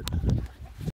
it.